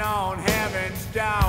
on heaven's door.